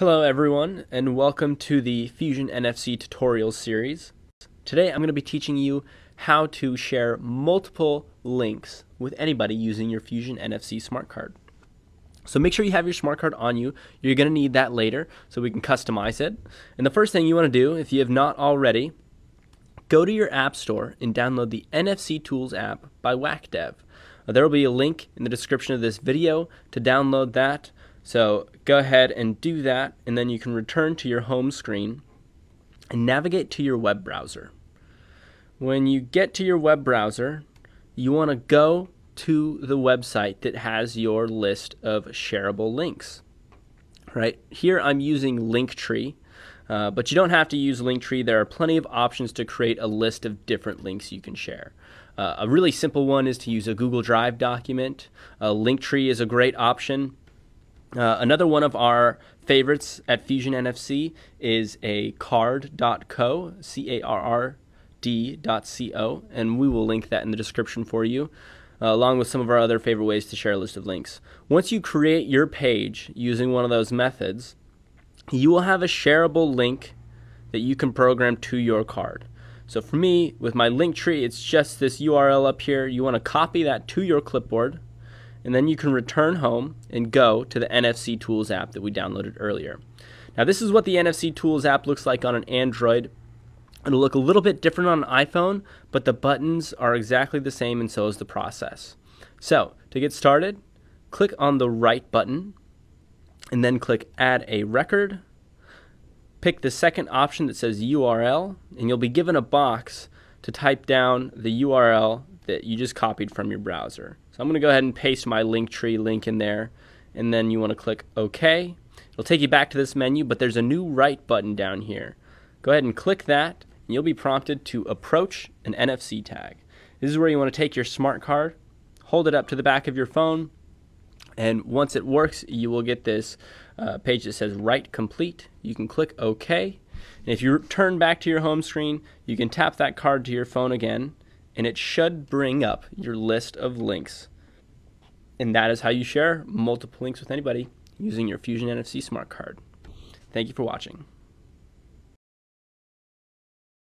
Hello everyone and welcome to the Fusion NFC tutorials series. Today I'm going to be teaching you how to share multiple links with anybody using your Fusion NFC smart card. So make sure you have your smart card on you. You're going to need that later so we can customize it. And the first thing you want to do, if you have not already, go to your app store and download the NFC Tools app by wakdev. There will be a link in the description of this video to download that. So go ahead and do that, and then you can return to your home screen and navigate to your web browser. When you get to your web browser, you want to go to the website that has your list of shareable links. Right here, I'm using Linktree, uh, but you don't have to use Linktree. There are plenty of options to create a list of different links you can share. Uh, a really simple one is to use a Google Drive document. Uh, Linktree is a great option. Uh, another one of our favorites at Fusion NFC is a Carrd.co, C A R R D.co, and we will link that in the description for you, uh, along with some of our other favorite ways to share a list of links. Once you create your page using one of those methods, you will have a shareable link that you can program to your card. So for me, with my Linktree, it's just this URL up here. You want to copy that to your clipboard and then you can return home and go to the NFC Tools app that we downloaded earlier. Now this is what the NFC Tools app looks like on an Android. It'll look a little bit different on an iPhone, but the buttons are exactly the same and so is the process. So to get started, click on the write button and then click Add a Record. Pick the second option that says URL and you'll be given a box to type down the URL that you just copied from your browser. So I'm going to go ahead and paste my Linktree link in there, and then you want to click OK. It'll take you back to this menu, but there's a new write button down here. Go ahead and click that, and you'll be prompted to approach an NFC tag. This is where you want to take your smart card, hold it up to the back of your phone, and once it works, you will get this uh, page that says Write Complete. You can click OK. And if you turn back to your home screen, you can tap that card to your phone again, and it should bring up your list of links. And that is how you share multiple links with anybody using your Fusion NFC smart card. Thank you for watching.